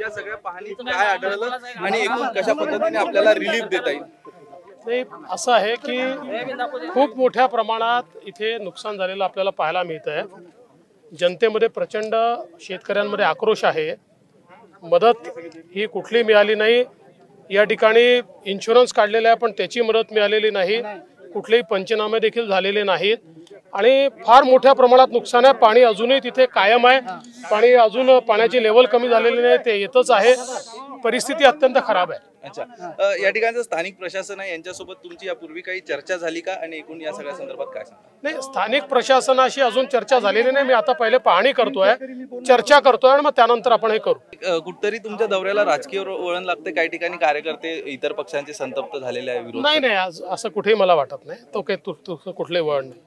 या सगळ्या पाहणीत काय आढळलं आणि एकूण कशा पद्धतीने आपल्याला रिलीफ देता येईल? नाही असं आहे की खूप मोठ्या प्रमाणात इथे नुकसान झालेलं आपल्याला पाहायला मिळत आहे जनतेमध्ये प्रचंड शेतकऱ्यांमध्ये आक्रोश आहे. मदत ही कुठली मिळाली नाही. या ठिकाणी इन्शुरन्स काढलेला आहे पण त्याची मदत मिळालेली नाही. कुठलेही पंचनामे देखील झालेले नाहीत. आणि फार मोठ्या प्रमाणात नुकसान आहे. पाणी अजूनही तिथे कायम आहे. पाणी अजून पाण्याची लेवल कमी झालेली नाही ते येतच आहे. परिस्थिती अत्यंत खराब आहे. अच्छा. या ठिकाणचं स्थानिक प्रशासन आहे यांच्यासोबत तुमची यापूर्वी काही चर्चा झाली का? आणि एकूण या सगळ्या संदर्भात काय नाही स्थानिक प्रशासनाशी अजून चर्चा झालेली नाही. मी आता पहिले पाहणी करतोय चर्चा करतोय आणि मग त्यानंतर आपण हे करू. कुठतरी तुमच्या दौऱ्याला राजकीय वळण लागते काही ठिकाणी कार्यकर्ते इतर पक्षांचे संतप्त झालेले आहे नाही नाही आज असं कुठेही मला वाटत नाही. तो काही कुठलंही वळण नाही.